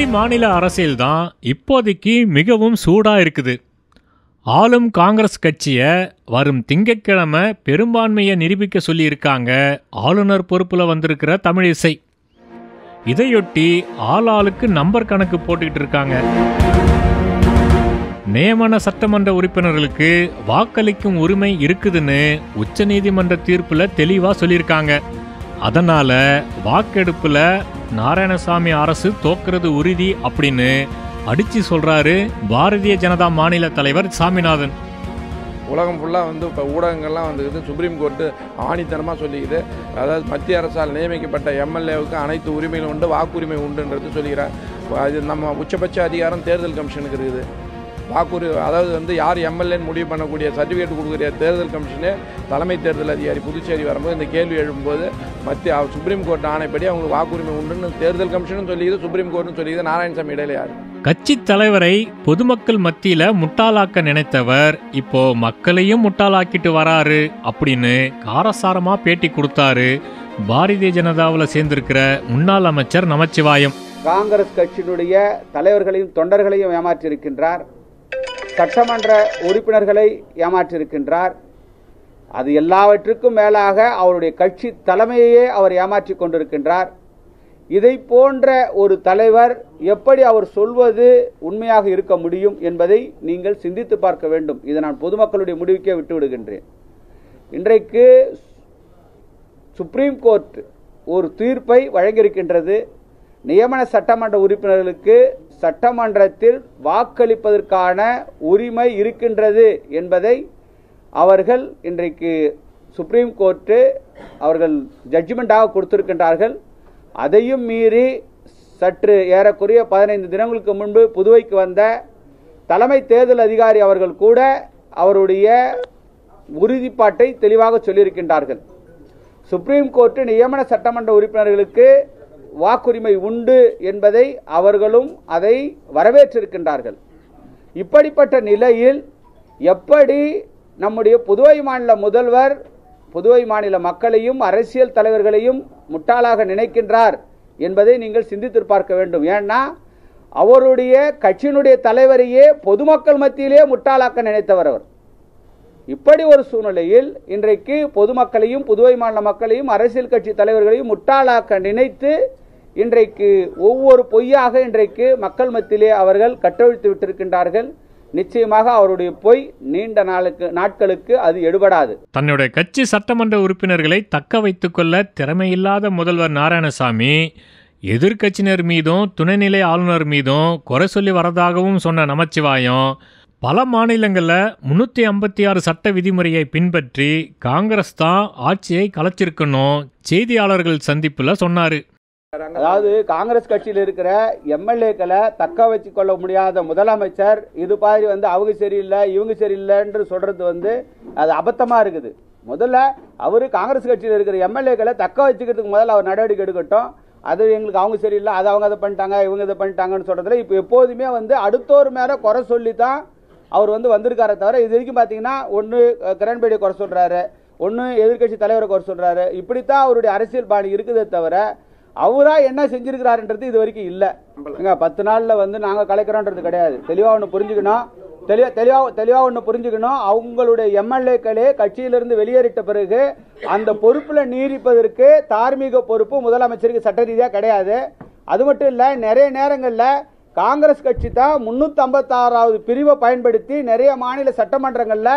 புதுச்சேரி மாநில அரசியல் தான் இப்போதைக்கு மிகவும் சூடாக இருக்குது. ஆளும் காங்கிரஸ் கட்சியை வரும் திங்கட்கிழமை பெரும்பான்மையை நிரூபிக்க சொல்லியிருக்காங்க ஆளுநர் பொறுப்பில் வந்திருக்கிற தமிழிசை. இதையொட்டி ஆளாளுக்கு நம்பர் கணக்கு போட்டுக்கிட்டு இருக்காங்க. நியமன சட்டமன்ற உறுப்பினர்களுக்கு வாக்களிக்கும் உரிமை இருக்குதுன்னு உச்சநீதிமன்ற தீர்ப்பில் தெளிவாக சொல்லியிருக்காங்க. அதனால் வாக்கெடுப்பில் நாராயணசாமி அரசு தோக்கிறது உறுதி அப்படின்னு அடிச்சு சொல்றாரு பாரதிய ஜனதா மாநில தலைவர் சாமிநாதன். உலகம் ஃபுல்லாக வந்து இப்போ ஊடகங்கள்லாம் வந்துக்குது சுப்ரீம் கோர்ட்டு ஆணித்தனமாக சொல்லிக்குது. அதாவது மத்திய அரசால் நியமிக்கப்பட்ட எம்எல்ஏவுக்கு அனைத்து உரிமைகளும் உண்டு வாக்குரிமை உண்டுன்றது சொல்லிக்கிறார். அது நம்ம உச்சபட்ச அதிகாரம் தேர்தல் கமிஷனுக்கு இருக்குது. வாக்குறு அதாவது வந்து யார் எம்எல்ஏன்னு முடிவு பண்ணக்கூடிய சர்டிஃபிகேட் கொடுக்குற தேர்தல் கமிஷனே தலைமை தேர்தல் அதிகாரி புதுச்சேரி வரும்போது இந்த கேள்வி எழும்பும்போது மத்திய சுப்ரீம் கோர்ட் ஆணைப்படி அவங்களுக்கு வாக்குரிமை உண்டுன்னு தேர்தல் கமிஷனும் சொல்லிக்குது சுப்ரீம் கோர்ட்டும் சொல்லிக்குது நாராயணசாமி இடையில யார்? கட்சி தலைவரை பொதுமக்கள் மத்தியில முட்டாளாக்க நினைத்தவர் இப்போ மக்களையும் முட்டாளாக்கிட்டு வராரு அப்படின்னு காரசாரமா பேட்டி கொடுத்தாரு பாரதிய ஜனதாவுல சேர்ந்திருக்கிற முன்னாள் அமைச்சர் நமச்சிவாயம். காங்கிரஸ் கட்சியினுடைய தலைவர்களையும் தொண்டர்களையும் ஏமாற்றியிருக்கின்றார். சட்டமன்ற உறுப்பினர்களை ஏமாற்றியிருக்கின்றார். அது எல்லாவற்றுக்கும் மேலாக அவருடைய கட்சி தலைமையையே அவர் ஏமாற்றிக் கொண்டிருக்கின்றார். இதை போன்ற ஒரு தலைவர் எப்படி அவர் சொல்வது உண்மையாக இருக்க முடியும் என்பதை நீங்கள் சிந்தித்து பார்க்க வேண்டும். இதை நான் பொதுமக்களுடைய முடிவுக்கே விட்டுவிடுகின்றேன். இன்றைக்கு சுப்ரீம் கோர்ட் ஒரு தீர்ப்பை வழங்கியிருக்கின்றது. நியமன சட்டமன்ற உறுப்பினர்களுக்கு சட்டமன்றத்தில் வாக்களிப்பதற்கான உரிமை இருக்கின்றது என்பதை அவர்கள் இன்றைக்கு சுப்ரீம் கோர்ட்டு அவர்கள் ஜட்ஜ்மெண்ட்டாக கொடுத்திருக்கின்றார்கள். அதையும் மீறி சற்று ஏறக்குறைய பதினைந்து தினங்களுக்கு முன்பு புதுவைக்கு வந்த தலைமை தேர்தல் அதிகாரி அவர்கள் கூட அவருடைய உறுதிப்பாட்டை தெளிவாக சொல்லியிருக்கின்றார்கள். சுப்ரீம் கோர்ட்டு நியமன சட்டமன்ற உறுப்பினர்களுக்கு வாக்குரிமை உண்டு என்பதை அவர்களும் அதை வரவேற்றிருக்கின்றார்கள். இப்படிப்பட்ட நிலையில் எப்படி நம்முடைய புதுவை மாநில முதல்வர் புதுவை மாநில மக்களையும் அரசியல் தலைவர்களையும் முட்டாளாக நினைக்கின்றார் என்பதை நீங்கள் சிந்தித்து பார்க்க வேண்டும். ஏன்னா அவருடைய கட்சியினுடைய தலைவரையே பொதுமக்கள் மத்தியிலே முட்டாளாக்க நினைத்தவர் அவர். இப்படி ஒரு சூழ்நிலையில் இன்றைக்கு பொதுமக்களையும் புதுவை மாநில மக்களையும் அரசியல் கட்சி தலைவர்களையும் முட்டாளாக்க நினைத்து இன்றைக்கு ஒவ்வொரு பொய்யாக இன்றைக்கு மக்கள் மத்தியிலே அவர்கள் கட்டவிழ்த்து விட்டிருக்கின்றார்கள். நிச்சயமாக அவருடைய பொய் நீண்ட நாளுக்கு நாட்களுக்கு அது எடுபடாது. தன்னுடைய கட்சி சட்டமன்ற உறுப்பினர்களை தக்க வைத்துக் கொள்ள திறமையில்லாத முதல்வர் நாராயணசாமி எதிர்க்கட்சியினர் மீதும் துணைநிலை ஆளுநர் மீதும் குறை சொல்லி வரதாகவும் சொன்ன நமச்சிவாயம் பல மாநிலங்களில் முன்னூற்றி ஐம்பத்தி ஆறு சட்ட விதிமுறையை பின்பற்றி காங்கிரஸ் தான் ஆட்சியை கலைச்சிருக்கணும் செய்தியாளர்கள் சந்திப்பில் சொன்னார். அதாவது காங்கிரஸ் கட்சியில் இருக்கிற எம்எல்ஏக்களை தக்க வச்சு கொள்ள முடியாத முதலமைச்சர் இது மாதிரி வந்து அவங்க சரியில்லை இவங்க சரியில்லைன்னு சொல்றது வந்து அது அபத்தமா இருக்குது. முதல்ல அவரு காங்கிரஸ் கட்சியில் இருக்கிற எம்எல்ஏக்களை தக்க வச்சுக்கிறதுக்கு முதல்ல அவர் நடவடிக்கை எடுக்கட்டும். அது எங்களுக்கு அவங்க சரியில்லை அது அவங்க அதை பண்ணிட்டாங்க இவங்க இதை பண்ணிட்டாங்கன்னு சொல்றதுல இப்போ எப்போதுமே வந்து அடுத்தோர் மேல குறை சொல்லி தான் அவர் வந்து வந்திருக்காரே தவிர இது வரைக்கும் பார்த்தீங்கன்னா ஒன்று கிரண்பேடியை குறை சொல்றாரு. ஒன்று எதிர்க்கட்சி தலைவரை குறை சொல்றாரு. இப்படித்தான் அவருடைய அரசியல் பாணி இருக்குதே தவிர அவரா என்ன செஞ்சிருக்கிறாருன்றது இது வரைக்கும் இல்ல. ஏங்க பத்து நாள்ல வந்து நாங்க கலைக்கிறோன்றது கிடையாது. தெளிவா ஒண்ணு புரிஞ்சுக்கணும். தெளிவா தெளிவா தெளிவா ஒண்ணு புரிஞ்சுக்கணும். அவங்களுடைய எம்எல்ஏக்களே கட்சியிலிருந்து வெளியேறிட்ட பிறகு அந்த பொறுப்புல நீடிப்பதற்கு தார்மீக பொறுப்பு முதலமைச்சருக்கு சட்ட ரீதியா கிடையாது. அது மட்டும் இல்ல நிறைய நேரங்கள்ல காங்கிரஸ் கட்சி தான் முன்னூத்தி ஐம்பத்தாறாவது பிரிவை பயன்படுத்தி நிறைய மாநில சட்டமன்றங்களில்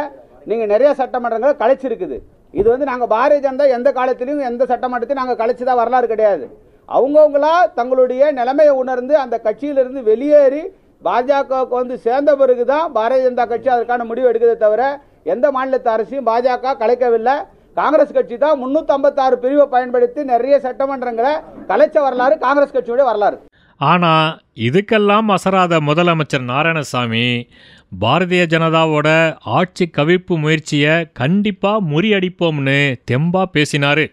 நீங்க நிறைய சட்டமன்றங்களை கலைச்சிருக்குது. இது வந்து நாங்கள் பாரதிய ஜனதா எந்த காலத்திலையும் எந்த சட்டமன்றத்தையும் நாங்கள் கலைச்சதா வரலாறு கிடையாது. அவங்கவுங்களா தங்களுடைய நிலைமையை உணர்ந்து அந்த கட்சியிலிருந்து வெளியேறி பாஜகவுக்கு வந்து சேர்ந்த பிறகுதான் பாரதிய ஜனதா கட்சி அதற்கான முடிவு எடுக்கிறதே தவிர எந்த மாநிலத்து அரசையும் பாஜக கலைக்கவில்லை. காங்கிரஸ் கட்சி தான் முன்னூத்தி ஐம்பத்தாறு பிரிவை பயன்படுத்தி நிறைய சட்டமன்றங்களை கலைச்ச வரலாறு காங்கிரஸ் கட்சியுடைய வரலாறு. ஆனால் இதுக்கெல்லாம் அசராத முதலமைச்சர் நாராயணசாமி பாரதிய ஜனதாவோட ஆட்சி கவிழ்ப்பு முயற்சியை கண்டிப்பாக முறியடிப்போம்னு தெம்பா பேசினார்.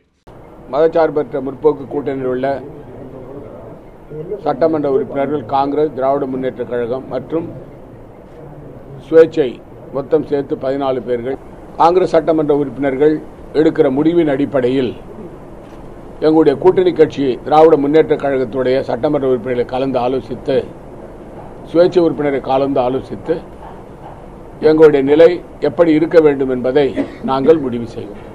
மதச்சார்பற்ற முற்போக்கு கூட்டணியில் உள்ள சட்டமன்ற உறுப்பினர்கள் காங்கிரஸ் திராவிட முன்னேற்ற கழகம் மற்றும் சுயேட்சை மொத்தம் சேர்த்து பதினாலு பேர்கள் காங்கிரஸ் சட்டமன்ற உறுப்பினர்கள் எடுக்கிற முடிவின் அடிப்படையில் எங்களுடைய கூட்டணி கட்சி திராவிட முன்னேற்ற கழகத்துடைய சட்டமன்ற உறுப்பினர்களை கலந்து ஆலோசித்து சுயேட்சை உறுப்பினரை கலந்து ஆலோசித்து எங்களுடைய நிலை எப்படி இருக்க வேண்டும் என்பதை நாங்கள் முடிவு செய்வோம்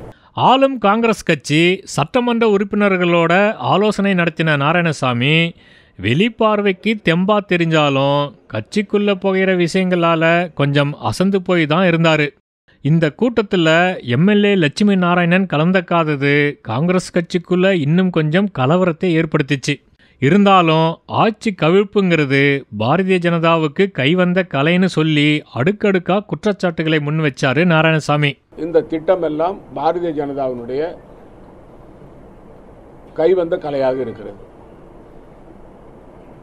ஆளும் காங்கிரஸ் கட்சி சட்டமன்ற உறுப்பினர்களோட ஆலோசனை நடத்தின நாராயணசாமி வெளிப்பார்வைக்கு தெம்பா தெரிஞ்சாலும் கட்சிக்குள்ளே போகிற விஷயங்களால கொஞ்சம் அசந்து போய் தான் இருந்தார். இந்த கூட்டத்தில் எம்எல்ஏ லட்சுமி நாராயணன் கலந்துக்காதது காங்கிரஸ் கட்சிக்குள்ள இன்னும் கொஞ்சம் கலவரத்தை ஏற்படுத்திச்சு. இருந்தாலும் ஆட்சி கவிழ்ப்புங்கிறது பாரதிய ஜனதாவுக்கு கைவந்த கலைன்னு சொல்லி அடுக்கடுக்கா குற்றச்சாட்டுகளை முன் வச்சாரு நாராயணசாமி. இந்த திட்டம் எல்லாம் பாரதிய ஜனதாவினுடைய கைவந்த கலையாக இருக்கிறது.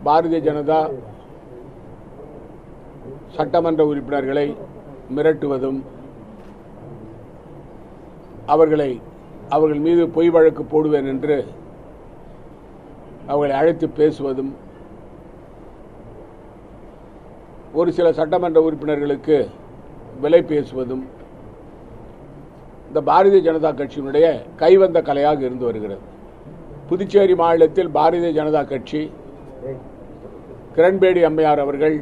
பாரதிய ஜனதா சட்டமன்ற உறுப்பினர்களை மிரட்டுவதும் அவர்களை அவர்கள் மீது பொய் வழக்கு போடுவேன் என்று அவர்களை அழைத்து பேசுவதும் ஒரு சில சட்டமன்ற உறுப்பினர்களுக்கு விலை பேசுவதும் இந்த பாரதிய ஜனதா கட்சியினுடைய கைவந்த கலையாக இருந்து வருகிறது. புதுச்சேரி மாநிலத்தில் பாரதிய ஜனதா கட்சி கிரண்பேடி அம்மையார் அவர்கள்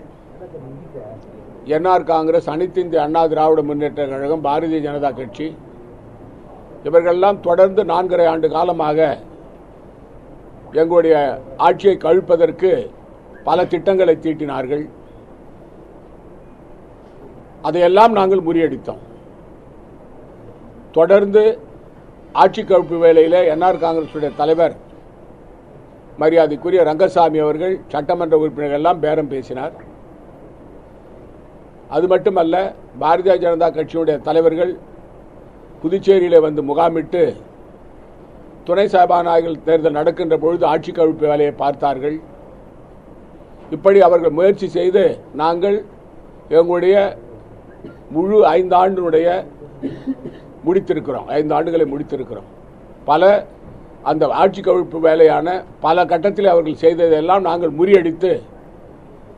என்ஆர் காங்கிரஸ் அனைத்து இந்திய அண்ணா திராவிட முன்னேற்ற கழகம் பாரதிய ஜனதா கட்சி இவர்கள்லாம் தொடர்ந்து நான்கரை ஆண்டு காலமாக எங்களுடைய ஆட்சியை கழிப்பதற்கு பல திட்டங்களை தீட்டினார்கள். அதையெல்லாம் நாங்கள் முறியடித்தோம். தொடர்ந்து ஆட்சி கழிப்பு வேளையில் என்ஆர் காங்கிரசுடைய தலைவர் மரியாதைக்குரிய ரங்கசாமி அவர்கள் சட்டமன்ற உறுப்பினர்கள் எல்லாம் பேரம் பேசினார். அது மட்டுமல்ல பாரதிய ஜனதா கட்சியுடைய தலைவர்கள் புதுச்சேரியில் வந்து முகாமிட்டு துணை சபாநாயகர் தேர்தல் நடக்கின்ற பொழுது ஆட்சி கவிழ்ப்பு வேலையை பார்த்தார்கள். இப்படி அவர்கள் முயற்சி செய்து நாங்கள் எங்களுடைய முழு ஐந்தாண்டினுடைய முடித்திருக்கிறோம். ஐந்து ஆண்டுகளை முடித்திருக்கிறோம். பல அந்த ஆட்சி கவிழ்ப்பு வேலையான பல கட்டத்தில் அவர்கள் செய்ததெல்லாம் நாங்கள் முறியடித்து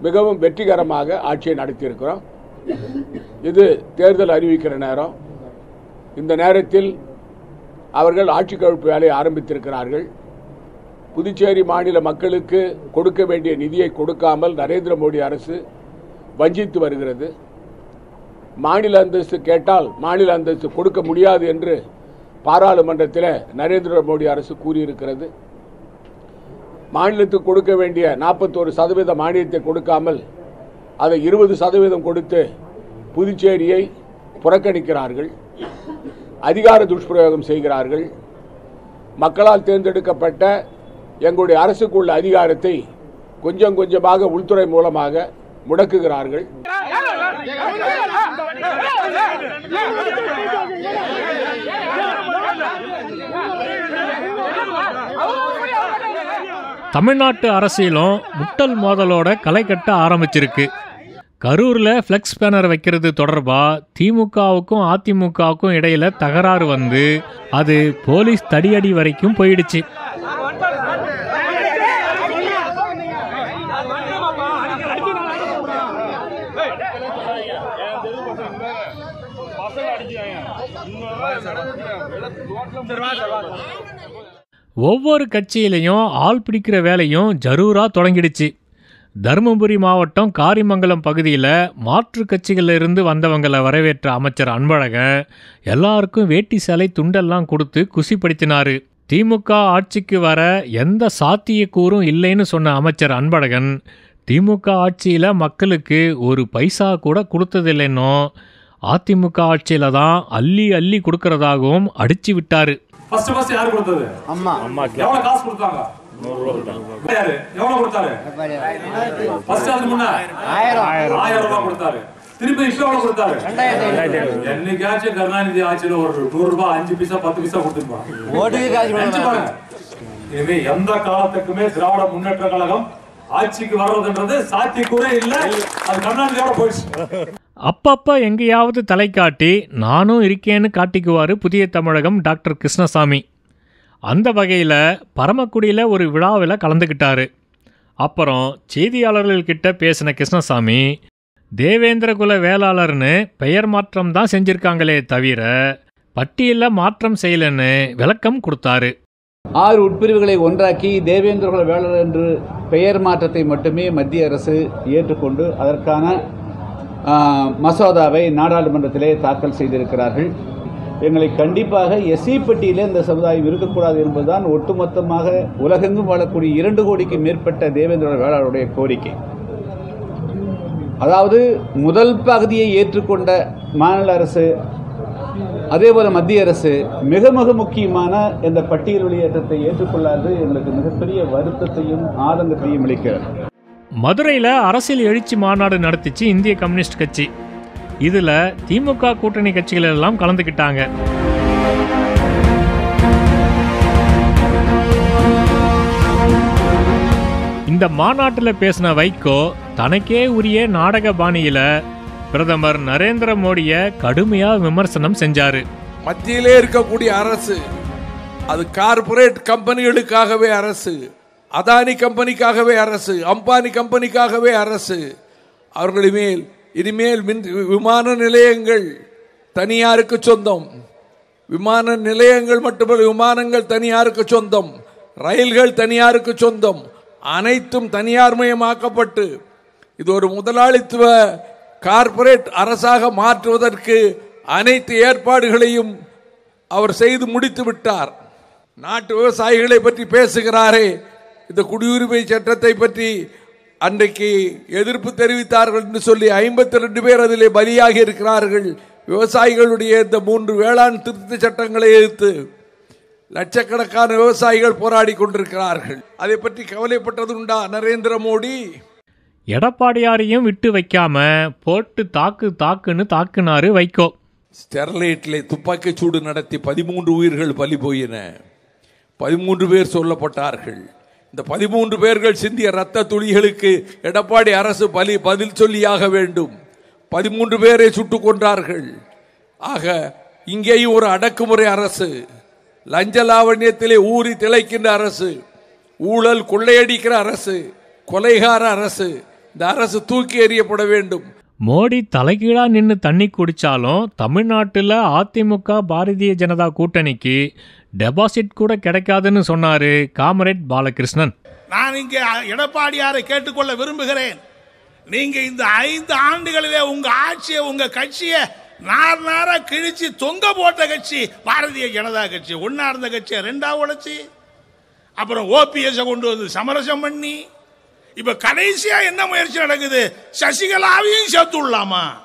மிகவும் வெற்றிகரமாக ஆட்சியை நடத்தியிருக்கிறோம். இது தேர்தல் அறிவிக்கிற நேரம். இந்த நேரத்தில் அவர்கள் ஆட்சி கவிழ்ப்பு வேலையை ஆரம்பித்திருக்கிறார்கள். புதுச்சேரி மாநில மக்களுக்கு கொடுக்க வேண்டிய நிதியை கொடுக்காமல் நரேந்திர மோடி அரசு வஞ்சித்து வருகிறது. மாநில அந்தஸ்து கேட்டால் மாநில அந்தஸ்து கொடுக்க முடியாது என்று பாராளுமன்றத்தில் நரேந்திர மோடி அரசு கூறியிருக்கிறது. மாநிலத்துக்கு கொடுக்க வேண்டிய நாற்பத்தோரு சதவீத மானியத்தை கொடுக்காமல் அதை இருபது சதவீதம் கொடுத்து புதுச்சேரியை புறக்கணிக்கிறார்கள். அதிகார துஷ்பிரயோகம் செய்கிறார்கள். மக்களால் தேர்ந்தெடுக்கப்பட்ட எங்களுடைய அரசுக்கு உள்ள அதிகாரத்தை கொஞ்சம் கொஞ்சமாக உள்துறை மூலமாக முடக்குகிறார்கள். தமிழ்நாட்டு அரசியலும் முட்டல் மோதலோட களை கட்ட ஆரம்பிச்சிருக்கு. கரூரில் ஃப்ளெக்ஸ் பேனர் வைக்கிறது தொடர்பாக திமுகவுக்கும் அதிமுகவுக்கும் இடையில் தகராறு வந்து அது போலீஸ் தடியடி வரைக்கும் போயிடுச்சு. ஒவ்வொரு கட்சியிலையும் ஆள் பிடிக்கிற வேலையும் ஜரூரா தொடங்கிடுச்சு. தருமபுரி மாவட்டம் காரிமங்கலம் பகுதியில் மாற்று கட்சிகளில் இருந்து வந்தவங்களை வரவேற்ற அமைச்சர் அன்பழகன் எல்லாருக்கும் வேட்டி சேலை துண்டெல்லாம் கொடுத்து குசிப்படுத்தினாரு. திமுக ஆட்சிக்கு வர எந்த சாத்தியக்கூறும் இல்லைன்னு சொன்ன அமைச்சர் அன்பழகன் திமுக ஆட்சியில் மக்களுக்கு ஒரு பைசா கூட கொடுத்ததில்லைன்னோ அதிமுக ஆட்சியில தான் அள்ளி அள்ளி கொடுக்கறதாகவும் அடிச்சு விட்டாரு. ஃபர்ஸ்ட் ஃபர்ஸ்ட் யார் கொடுத்தது? அம்மா. எவ்வளவு காசு கொடுத்தாங்க? எவ்வளவு கொடுத்தாரு? ஃபர்ஸ்ட் அதுக்கு முன்ன? ஆயிரம். ஆயிரம் ரூபாய் கொடுத்தாரு. திருப்பி இப்போ எவ்வளவு கொடுத்தாரு? என்னைக்காச்சும் கருணாநிதி ஆட்சியில ஒரு நூறு ரூபாய் அஞ்சு பைசா பத்து பைசா கொடுத்துருப்பாங்க ஓட்டுக்கு காசு நினைச்சு கொடுங்க பாருங்க. இனிமே எந்த காலத்துக்குமே திராவிட முன்னேற்ற கழகம் ஆட்சிக்கு வர்றதுன்றது சாத்தியக்கூறே இல்ல. அது கருணாநிதியோட போயிடுச்சு. அப்பப்ப எங்கேயாவது தலை காட்டி நானும் இருக்கேன்னு காட்டிக்குவாரு புதிய தமிழகம் டாக்டர் கிருஷ்ணசாமி. அந்த வகையில் பரமக்குடியில் ஒரு விழாவில் கலந்துக்கிட்டார் அப்புறம் செய்தியாளர்கள்கிட்ட பேசின கிருஷ்ணசாமி தேவேந்திரகுல வேளாளர்னு பெயர் மாற்றம் தான் செஞ்சிருக்காங்களே தவிர பட்டியலில் மாற்றம் செய்யலைன்னு விளக்கம் கொடுத்தாரு. ஆறு உட்பிரிவுகளை ஒன்றாக்கி தேவேந்திரகுல வேளாளர் என்று பெயர் மாற்றத்தை மட்டுமே மத்திய அரசு ஏற்றுக்கொண்டு அதற்கான மசோதாவை நாடாளுமன்றத்திலே தாக்கல் செய்திருக்கிறார்கள். எங்களை கண்டிப்பாக எஸ்சி பட்டியலே இந்த சமுதாயம் இருக்கக்கூடாது என்பதுதான் ஒட்டுமொத்தமாக உலகெங்கும் வாழக்கூடிய இரண்டு கோடிக்கு மேற்பட்ட தேவேந்திர வேளாளருடைய கோரிக்கை. அதாவது முதல் பகுதியை ஏற்றுக்கொண்ட மாநில அரசு அதேபோல மத்திய அரசு மிக மிக முக்கியமான இந்த பட்டியல் வெளியேற்றத்தை ஏற்றுக்கொள்ளாது எங்களுக்கு மிகப்பெரிய வருத்தத்தையும் ஆதங்கத்தையும் அளிக்கிறது. மதுரையில் அரசியல் எழுச்சி மாநாடு நடத்திச்சு இந்திய கம்யூனிஸ்ட் கட்சி. இதில் திமுக கூட்டணி கட்சிகள் எல்லாம் கலந்துக்கிட்டாங்க. இந்த மாநாட்டில் பேசின வைகோ தனக்கே உரிய நாடக பாணியில் பிரதமர் நரேந்திர மோடியை கடுமையாக விமர்சனம் செஞ்சாரு. மத்தியிலே இருக்கக்கூடிய அரசு அது கார்ப்பரேட் கம்பெனிகளுக்காகவே அரசு அதானி கம்பெனிக்காகவே அரசு அம்பானி கம்பெனிக்காகவே அரசு அவர்கள் மேல் இனிமேல் மின் விமான நிலையங்கள் தனியாருக்கு சொந்தம். விமான நிலையங்கள் மட்டுமல்ல விமானங்கள் தனியாருக்கு சொந்தம். ரயில்கள் தனியாருக்கு சொந்தம். அனைத்தும் தனியார் மயமாக்கப்பட்டு இது ஒரு முதலாளித்துவ கார்ப்பரேட் அரசாக மாற்றுவதற்கு அனைத்து ஏற்பாடுகளையும் அவர் செய்து முடித்து விட்டார். நாட்டு விவசாயிகளை பற்றி பேசுகிறாரே. இந்த குடியுரிமை சட்டத்தை பற்றி அன்றைக்கு எதிர்ப்பு தெரிவித்தார்கள் என்று சொல்லி ஐம்பத்தி ரெண்டு பேர் அதிலே பலியாகி இருக்கிறார்கள். விவசாயிகளுடைய இந்த மூன்று வேளாண் திருத்த சட்டங்களை எதிர்த்து லட்சக்கணக்கான விவசாயிகள் போராடி கொண்டிருக்கிறார்கள். அதை பற்றி கவலைப்பட்டதுண்டா நரேந்திர மோடி? எடப்பாடியாரையும் விட்டு வைக்காம போட்டு தாக்கு தாக்குன்னு தாக்குனாரு வைகோ. ஸ்டெர்லைட்டிலே துப்பாக்கிச் சூடு நடத்தி பதிமூன்று உயிர்கள் பலி போயின. பதிமூன்று பேர் சொல்லப்பட்டார்கள். இந்த பதிமூன்று பேர்கள் சிந்திய ரத்த துளிகளுக்கு எடப்பாடி அரசு பலி பதில் சொல்லியாக வேண்டும். பதிமூன்று பேரை சுட்டுக் கொன்றார்கள். ஆக இங்கேயும் ஒரு அடக்குமுறை அரசு. லஞ்ச லாவண்யத்திலே ஊறி திளைக்கின்ற அரசு. ஊழல் கொள்ளையடிக்கிற அரசு. கொலைகார அரசு. இந்த அரசு தூக்கி எறியப்பட வேண்டும். மோடி தலைகீழாக நின்று தண்ணி குடித்தாலும் தமிழ்நாட்டில் அதிமுக பாரதிய ஜனதா கூட்டணிக்கு டெபாசிட் கூட கிடைக்காதுன்னு சொன்னாரு காமரேட் பாலகிருஷ்ணன். நான் இங்கே எடப்பாடியாரை கேட்டுக்கொள்ள விரும்புகிறேன். நீங்க இந்த ஐந்து ஆண்டுகளிலே உங்க ஆட்சியை உங்க கட்சியை நார் நாரா கிழிச்சு தொங்க போட்ட கட்சி பாரதிய ஜனதா கட்சி. ஒன்னா இருந்த கட்சியை ரெண்டா உழைச்சி அப்புறம் ஓபிஎஸ் கொண்டு வந்து சமரசம் பண்ணி இப்ப கடைசியா என்ன முயற்சி நடக்குது? சசிகலாவையும் சேர்த்து விடலாமா?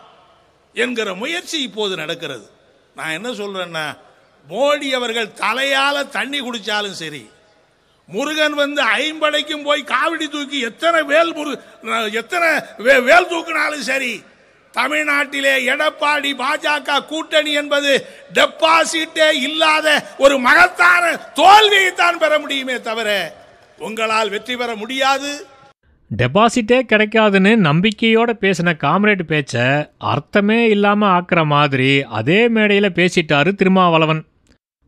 என்கிற முயற்சி இப்போது நடக்கிறது. நான் என்ன சொல்றேன்னா மோடி அவர்கள் தலையால தண்ணி குடிச்சாலும் சரி முருகன் வந்து ஐம்படைக்கும் போய் காவடி தூக்கி எத்தனை வேல் முரு எத்தனை வே- வேல் தூக்கினாலும் சரி தமிழ்நாட்டிலே எடப்பாடி பாஜக கூட்டணி என்பது டெபாசிட்டே இல்லாத ஒரு மகத்தான தோல்வியைத்தான் பெற முடியுமே தவிர உங்களால் வெற்றி பெற முடியாது. டெபாசிட்டே கிடைக்காதுன்னு நம்பிக்கையோட பேசின காம்ரேட் பேச்ச அர்த்தமே இல்லாம ஆக்குற மாதிரி அதே மேடையில பேசிட்டாரு திருமாவளவன்.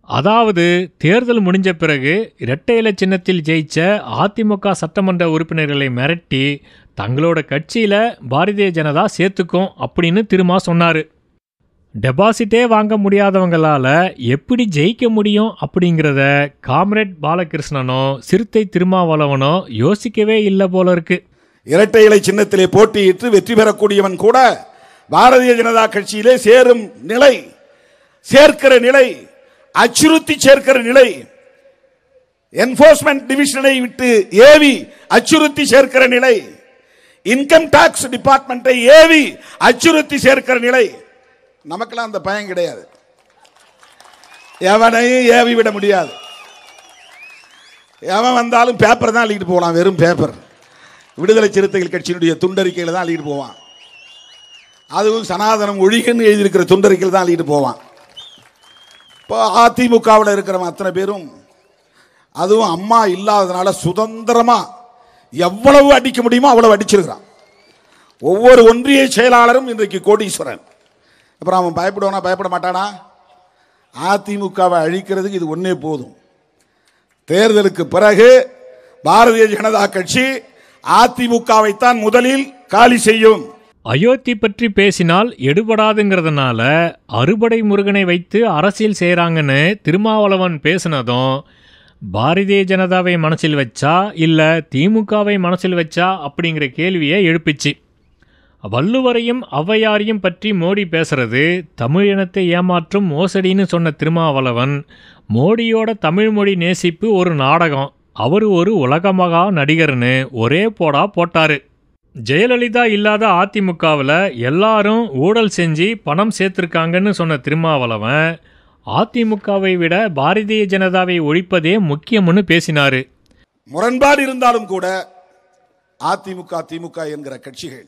அதாவது தேர்தல் முடிஞ்ச பிறகு இரட்டை இலை சின்னத்தில் ஜெயிச்ச அதிமுக சட்டமன்ற உறுப்பினர்களை மிரட்டி தங்களோட கட்சியில பாரதிய ஜனதா சேர்த்துக்கும் அப்படின்னு திருமா சொன்னாரு. டெபாசிட்டே வாங்க முடியாதவங்களால எப்படி ஜெயிக்க முடியும் அப்படிங்கிறத காம்ரேட் பாலகிருஷ்ணனோ சிறுத்தை திருமாவளவனோ யோசிக்கவே இல்லை போல இருக்கு. இரட்டை இலை சின்னத்திலே போட்டியிட்டு வெற்றி பெறக்கூடியவன் கூட பாரதிய ஜனதா கட்சியிலே சேரும் நிலை சேர்க்கிற நிலை அச்சுறுத்தி சேர்க்கிற நிலை என்போர்ஸ்மெண்ட் டிவிஷனை விட்டு ஏவி அச்சுறுத்தி சேர்க்கிற நிலை இன்கம் டாக்ஸ் டிபார்ட்மெண்ட்டை ஏவி அச்சுறுத்தி சேர்க்கிற நிலை நமக்கெல்லாம் அந்த பயம் கிடையாது. எவனையும் ஏவி விட முடியாது. எவன் வந்தாலும் பேப்பர் தான் அள்ளிட்டு போகலாம் வெறும் பேப்பர் விடுதலை சிறுத்தைகள் கட்சியினுடைய துண்டறிக்கையில் தான் அள்ளிட்டு போவான். அதுவும் சனாதனம் ஒழிகன்னு எழுதியிருக்கிற துண்டறிக்கையில் தான் அள்ளிட்டு போவான். இப்போ அதிமுகவில் இருக்கிறவன் அத்தனை பேரும் அதுவும் அம்மா இல்லாததுனால சுதந்திரமாக எவ்வளவு அடிக்க முடியுமோ அவ்வளவு அடிச்சிருக்கிறான். ஒவ்வொரு ஒன்றிய செயலாளரும் இன்றைக்கு கோடீஸ்வரன். அப்புறம் அவன் பயப்படுவானா? பயப்பட மாட்டானா? அதிமுகவை அழிக்கிறதுக்கு இது ஒன்றே போதும். தேர்தலுக்கு பிறகு பாரதிய ஜனதா கட்சி அதிமுகவைத்தான் முதலில் காலி செய்யும். அயோத்தி பற்றி பேசினால் எடுபடாதுங்கிறதுனால அறுபடை முருகனை வைத்து அரசியல் செய்கிறாங்கன்னு திருமாவளவன் பேசினதும் பாரதிய ஜனதாவை மனசில் வச்சா இல்லை திமுகவை மனசில் வச்சா அப்படிங்கிற கேள்வியை எழுப்பிச்சு. வள்ளுவரையும் ஔவையாரையும் பற்றி மோடி பேசுறது தமிழினத்தை ஏமாற்றும் மோசடின்னு சொன்ன திருமாவளவன் மோடியோட தமிழ்மொழி நேசிப்பு ஒரு நாடகம். அவர் ஒரு உலகமகா நடிகர்னு ஒரே போடா போட்டாரு. ஜெயலலிதா இல்லாத அதிமுகவில் எல்லாரும் ஊழல் செஞ்சு பணம் சேர்த்துருக்காங்கன்னு சொன்ன திருமாவளவன் அதிமுகவை விட பாரதிய ஜனதாவை ஒழிப்பதே முக்கியம்னு பேசினாரு. முரண்பாடு இருந்தாலும் கூட அதிமுக திமுக என்கிற கட்சிகள்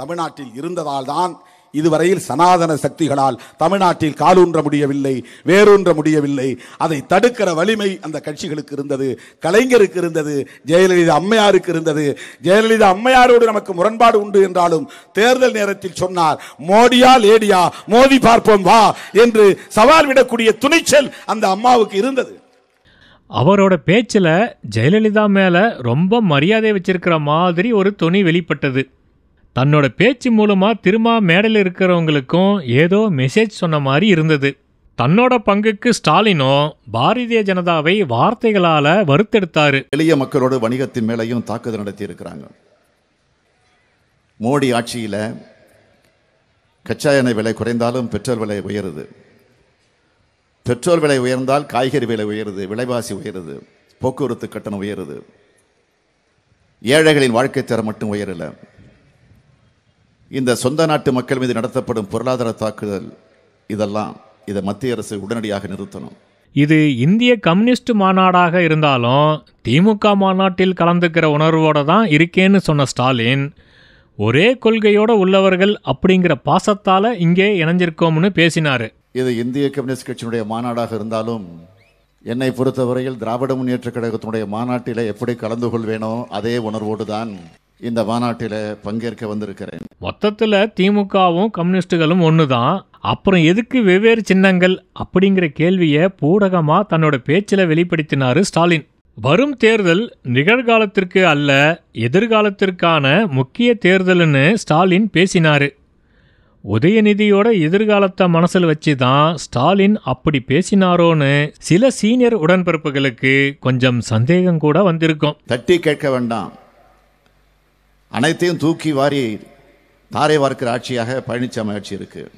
தமிழ்நாட்டில் இருந்ததால் தான் இதுவரையில் சனாதன சக்திகளால் தமிழ்நாட்டில் காலூன்ற முடியவில்லை வேரூன்ற முடியவில்லை. அதை தடுக்கிற வலிமை அந்த கட்சிகளுக்கு இருந்தது கலைஞருக்கு இருந்தது ஜெயலலிதா அம்மையாருக்கு இருந்தது. ஜெயலலிதா அம்மையாரோடு நமக்கு முரண்பாடு உண்டு என்றாலும் தேர்தல் நேரத்தில் சொன்னார் மோடியா லேடியா மோதி பார்ப்போம் வா என்று சவால் விடக்கூடிய துணிச்சல் அந்த அம்மாவுக்கு இருந்தது. அவரோட பேச்சில் ஜெயலலிதா மேலே ரொம்ப மரியாதை வச்சிருக்கிற மாதிரி ஒரு துணி வெளிப்பட்டது. தன்னோட பேச்சு மூலமா திரும்ப மேடையில் இருக்கிறவங்களுக்கும் ஏதோ மெசேஜ் சொன்ன மாதிரி இருந்தது. தன்னோட பங்குக்கு ஸ்டாலினும் பாரதிய ஜனதாவை வார்த்தைகளால வறுத்தெடுத்தாரு. எளிய மக்களோட வணிகத்தின் மேலையும் தாக்குதல் நடத்தி இருக்கிறாங்க மோடி ஆட்சியில் கச்சா எண்ணெய் விலை குறைந்தாலும் பெட்ரோல் விலை உயருது. பெட்ரோல் விலை உயர்ந்தால் காய்கறி விலை உயருது விலைவாசி உயருது போக்குவரத்து கட்டணம் உயருது. ஏழைகளின் வாழ்க்கை தரம் மட்டும் உயரல. இந்த சொந்த நாட்டு மக்கள் மீது நடத்தப்படும் பொருளாதார தாக்குதல் இதெல்லாம் இதை மத்திய அரசு உடனடியாக நிறுத்தணும். இது இந்திய கம்யூனிஸ்ட் மாநாடாக இருந்தாலும் திமுக மாநாட்டில் கலந்துக்கிற உணர்வோட தான் இருக்கேன்னு சொன்ன ஸ்டாலின் ஒரே கொள்கையோட உள்ளவர்கள் அப்படிங்கிற பாசத்தால இங்கே இணைஞ்சிருக்கோம்னு பேசினாரு. இது இந்திய கம்யூனிஸ்ட் கட்சியினுடைய மாநாடாக இருந்தாலும் என்னை பொறுத்தவரையில் திராவிட முன்னேற்ற கழகத்தினுடைய மாநாட்டில் எப்படி கலந்து கொள்வேனோ அதே உணர்வோடு தான் இந்த மாநாட்டில் பங்கேற்க வந்திருக்கிறேன். மொத்தத்தில் திமுகவும் கம்யூனிஸ்டுகளும் ஒன்று தான் அப்புறம் எதுக்கு வெவ்வேறு சின்னங்கள் அப்படிங்கிற கேள்வியை பூடகமாக தன்னோட பேச்சில் வெளிப்படுத்தினாரு ஸ்டாலின். வரும் தேர்தல் நிகழ்காலத்திற்கு அல்ல எதிர்காலத்திற்கான முக்கிய தேர்தல்னு ஸ்டாலின் பேசினாரு. உதயநிதியோட எதிர்காலத்தை மனசில் வச்சு தான் ஸ்டாலின் அப்படி பேசினாரோன்னு சில சீனியர் உடன்பிறப்புகளுக்கு கொஞ்சம் சந்தேகம் கூட வந்திருக்கும். தட்டி கேட்க வேண்டாம். அனைத்தையும் தூக்கி வாரி தாரை வார்க்கிற ஆட்சியாக பழனிசாமி ஆட்சி இருக்கு.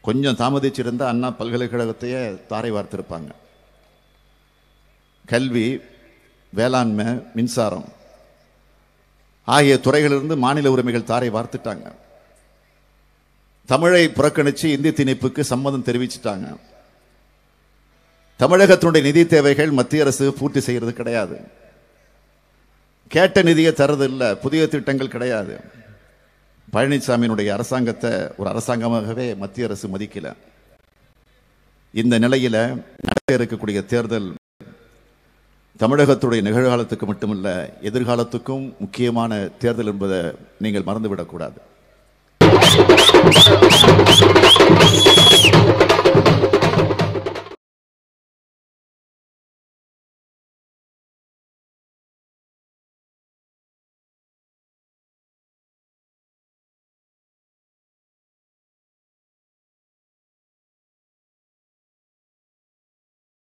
கொஞ்சம் தாமதிச்சிருந்தா அண்ணா பல்கலைக்கழகத்தையே தாரை வார்த்திருப்பாங்க. கல்வி வேளாண்மை மின்சாரம் ஆகிய துறைகளிலிருந்து மாநில உரிமைகள் தாரை வார்த்துட்டாங்க. தமிழை புறக்கணிச்சு இந்தி திணிப்புக்கு சம்மதம் தெரிவிச்சிட்டாங்க. தமிழகத்தினுடைய நிதி தேவைகள் மத்திய அரசு பூர்த்தி செய்யறது கிடையாது. கேட்ட நிதியை தரது இல்லை புதிய திட்டங்கள் கிடையாது. பழனிசாமியினுடைய அரசாங்கத்தை ஒரு அரசாங்கமாகவே மத்திய அரசு மதிக்கல. இந்த நிலையில நடக்க இருக்கக்கூடிய தேர்தல் தமிழகத்துடைய நிகழ்காலத்துக்கு மட்டுமல்ல எதிர்காலத்துக்கும் முக்கியமான தேர்தல் என்பதை நீங்கள் மறந்துவிடக்கூடாது.